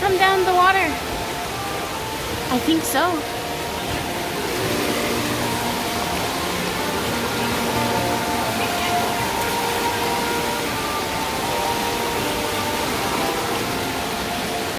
come down the water? I think so.